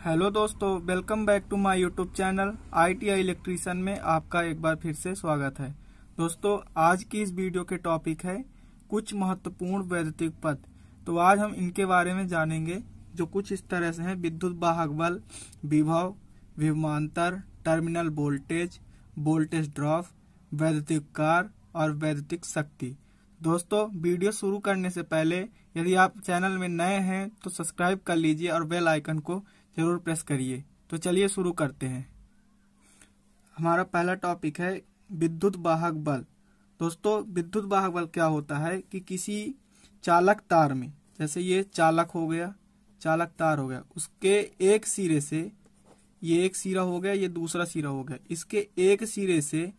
Hello दोस्तों, welcome back to my YouTube channel ITI electrician में आपका एक बार फिर से स्वागत है। दोस्तों, आज की इस वीडियो के टॉपिक है कुछ महत्वपूर्ण वैद्युतिक पद। तो आज हम इनके बारे में जानेंगे, जो कुछ इस तरह से हैं। विद्युत वाहक बल, विभव, विभवांतर, टर्मिनल वोल्टेज वोल्टेज ड्रॉप, वैद्युतिक कार और वैद्युतिक शक्ति। दोस्तों, वीडियो शुरू करने से पहले यदि आप चैनल में नए हैं तो सब्सक्राइब कर लीजिए और बेल आइकन को ज़रूर प्रेस करिए। तो चलिए शुरू करते हैं। हमारा पहला टॉपिक है विद्युत वाहक बल। दोस्तों, विद्युत वाहक बल क्या होता है कि किसी चालक तार में, जैसे ये चालक हो गया, चालक तार हो गया, उसके एक सिरे से ये एक सिरा हो गया, ये दूसरा सिरा हो गया। इसके एक सिरे से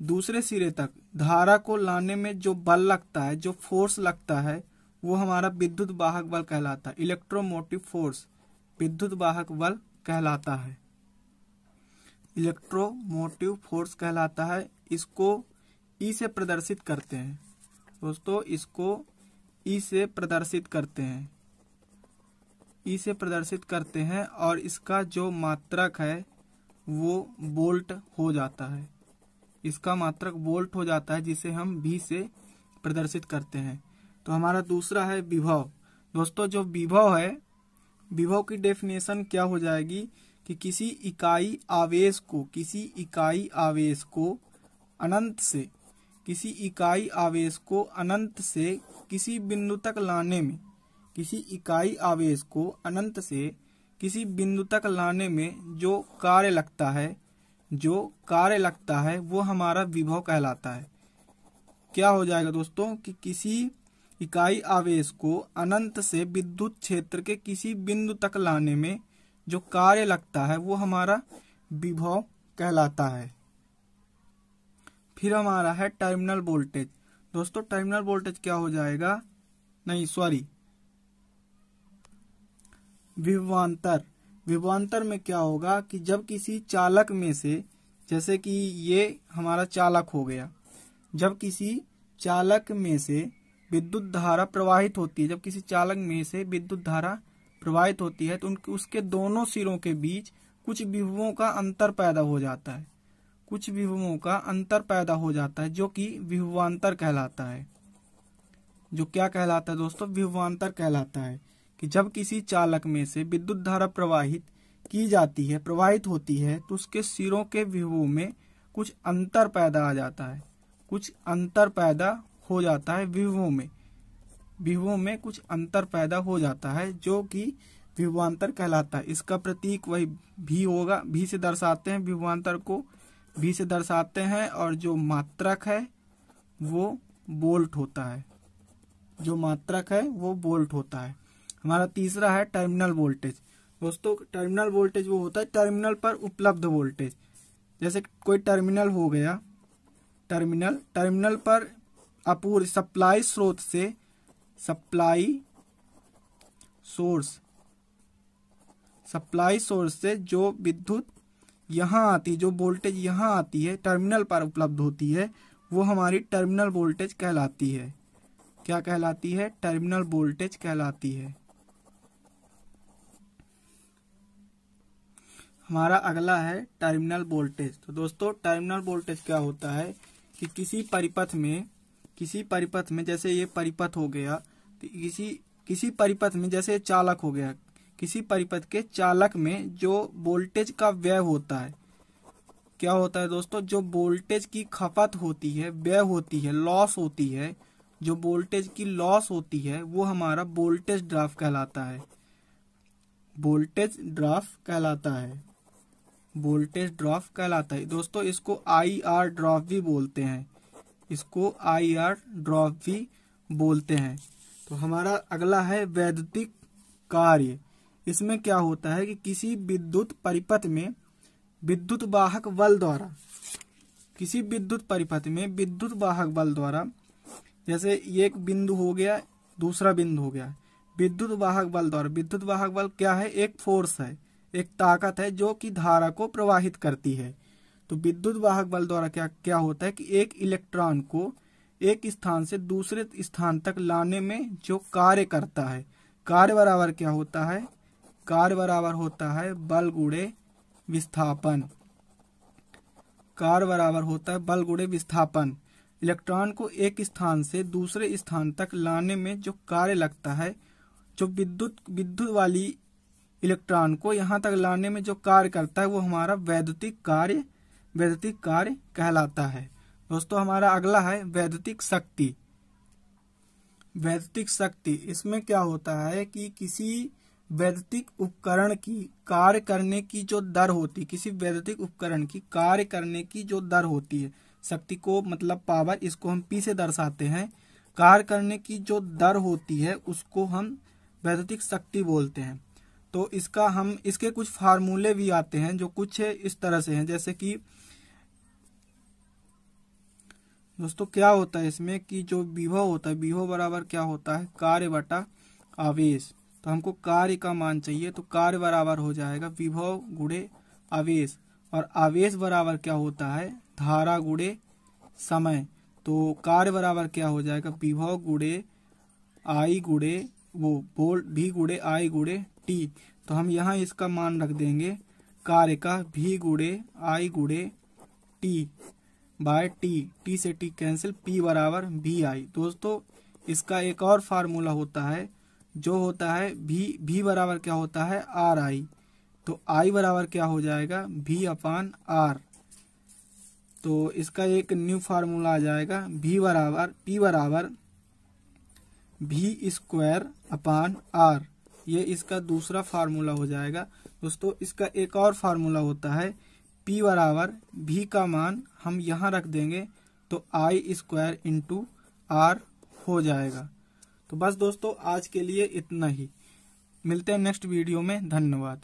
दूसरे सिरे तक धारा को लाने में जो बल लगता है, जो फोर्स लगता है, वो हमारा विद्युत वाहक बल कहलाता है इलेक्ट्रोमोटिव फोर्स विद्युत वाहक बल कहलाता है। इलेक्ट्रोमोटिव फोर्स कहलाता है, इसको ई से प्रदर्शित करते हैं। दोस्तों, इसको ई से प्रदर्शित करते हैं। ई से प्रदर्शित करते हैं और इसका जो मात्रक है, वो बोल्ट हो जाता है। इसका मात्रक बोल्ट हो जाता है, जिसे हम भी से प्रदर्शित करते हैं। तो हमारा दूसरा है विभव। दोस्तों, जो विभव है विभव की डेफिनेशन क्या हो जाएगी कि किसी इकाई आवेश को, किसी इकाई आवेश को अनंत से, किसी इकाई आवेश को अनंत से किसी बिंदु तक लाने में, किसी इकाई आवेश को अनंत से किसी बिंदु तक लाने में जो कार्य लगता है, जो कार्य लगता है, वो हमारा विभव कहलाता है। क्या हो जाएगा दोस्तों कि किसी इकाई आवेश को अनंत से विद्युत क्षेत्र के किसी बिंदु तक लाने में जो कार्य लगता है, वो हमारा विभव कहलाता है। फिर हमारा है टर्मिनल वोल्टेज दोस्तों टर्मिनल वोल्टेज क्या हो जाएगा? नहीं सॉरी विभवांतर। विभवांतर में क्या होगा कि जब किसी चालक में से, जैसे कि ये हमारा चालक हो गया, जब किसी चालक में से विद्युत धारा प्रवाहित होती है। जब किसी चालक में से विद्युत धारा प्रवाहित होती है तो उनके, उसके दोनों सिरों के बीच कुछ विभवों का अंतर पैदा हो जाता है। कुछ विभवों का अंतर पैदा हो जाता है, जो कि विभवांतर कहलाता है। जो क्या कहलाता है दोस्तों? विभवांतर कहलाता है कि जब किसी चालक में से विद्युत धारा प्रवाहित की जाती है, प्रवाहित होती है तो उसके सिरों के विभवों में कुछ अंतर पैदा आ जाता है। कुछ अंतर पैदा हो जाता है विभवों में। विभवों में कुछ अंतर पैदा हो जाता है, जो कि विभवांतर कहलाता है। इसका प्रतीक वही भी होगा, भी से दर्शाते हैं, विभवांतर को भी से दर्शाते हैं, और जो मात्रक है, वो बोल्ट होता है। जो मात्रक है, वो बोल्ट होता है। हमारा तीसरा है टर्मिनल वोल्टेज। दोस्तों, टर्मिनल वोल्टेज वो होता है, टर्मिनल पर उपलब्ध वोल्टेज। जैसे कोई टर्मिनल हो गया, टर्मिनल टर्मिनल पर अपूर्व सप्लाई स्रोत से सप्लाई सोर्स। सप्लाई सोर्स से जो विद्युत यहाँ आती, जो वोल्टेज यहाँ आती है, टर्मिनल पर उपलब्ध होती है, वो हमारी टर्मिनल वोल्टेज कहलाती है। क्या कहलाती है? टर्मिनल वोल्टेज कहलाती है। हमारा अगला है टर्मिनल वोल्टेज। तो दोस्तों, टर्मिनल वोल्टेज क्या होता है कि किसी परिपथ में किसी परिपथ में, जैसे ये परिपथ हो गया, किसी किसी परिपथ में, जैसे चालक हो गया, किसी परिपथ के चालक में जो वोल्टेज का व्यय होता है, क्या होता है दोस्तों? जो वोल्टेज की खपत होती है, व्यय होती है लॉस होती है, जो वोल्टेज की लॉस होती है, वो हमारा वोल्टेज ड्राफ्ट कहलाता है। वोल्टेज ड्राफ्ट कहलाता है। वोल्टेज ड्रॉप कहलाता है। दोस्तों, इसको आई आर ड्रॉप भी बोलते हैं। इसको आई आर ड्रॉप भी बोलते हैं। तो हमारा अगला है वैद्युतिक कार्य। इसमें क्या होता है कि किसी विद्युत परिपथ में विद्युत वाहक बल द्वारा, किसी विद्युत परिपथ में विद्युत वाहक बल द्वारा, जैसे एक बिंदु हो गया, दूसरा बिंदु हो गया, विद्युत वाहक बल द्वारा, विद्युत वाहक बल क्या है? एक फोर्स है, एक ताकत है जो कि धारा को प्रवाहित करती है। तो विद्युत वाहक बल द्वारा क्या क्या होता है कि एक इलेक्ट्रॉन को एक स्थान से दूसरे स्थान तक लाने में जो कार्य करता है, कार्य बराबर क्या होता है? कार्य बराबर होता है बल गुड़े विस्थापन। कार्य बराबर होता है बल गुड़े विस्थापन। इलेक्ट्रॉन को एक स्थान से दूसरे स्थान तक लाने में जो कार्य लगता है, जो विद्युत विद्युत वाली इलेक्ट्रॉन को यहाँ तक लाने में जो कार्य करता है, वो हमारा वैद्युतिक कार्य वैद्युतिक कार्य कहलाता है। दोस्तों, हमारा अगला है वैद्युतिक शक्ति। वैद्युतिक शक्ति, इसमें क्या होता है कि किसी वैद्युतिक उपकरण की कार्य करने की जो दर होती किसी वैद्युतिक उपकरण की कार्य करने की जो दर होती है, शक्ति को मतलब पावर, इसको हम पी से दर्शाते हैं, कार्य करने की जो दर होती है, उसको हम वैद्युतिक शक्ति बोलते हैं। तो इसका हम, इसके कुछ फार्मूले भी आते हैं जो कुछ इस तरह से हैं, जैसे कि दोस्तों, क्या होता है इसमें कि जो विभव होता है, विभव बराबर क्या होता है? कार्य बटा आवेश। तो हमको कार्य का मान चाहिए तो कार्य बराबर हो जाएगा विभव गुड़े आवेश। और आवेश बराबर क्या होता है? धारा गुड़े समय। तो कार्य बराबर क्या हो जाएगा? विभव गुड़े आई गुड़े वो, बोल, भी गुड़े आई गुड़े टी। तो हम यहाँ इसका मान रख देंगे, कार्य का भी गुड़े आई गुड़े टी। बाय टी टी से टी कैंसिल पी बराबर भी आई दोस्तों, इसका एक और फार्मूला होता है, जो होता है भी भी बराबर क्या होता है? आर आई तो आई बराबर क्या हो जाएगा? भी अपान आर तो इसका एक न्यू फार्मूला आ जाएगा भी बराबर पी बराबर भी स्क्वायर अपान आर ये इसका दूसरा फार्मूला हो जाएगा। दोस्तों, इसका एक और फार्मूला होता है पी बराबर भी का मान हम यहाँ रख देंगे तो आई स्क्वायर इंटू आर हो जाएगा। तो बस दोस्तों, आज के लिए इतना ही। मिलते हैं नेक्स्ट वीडियो में। धन्यवाद।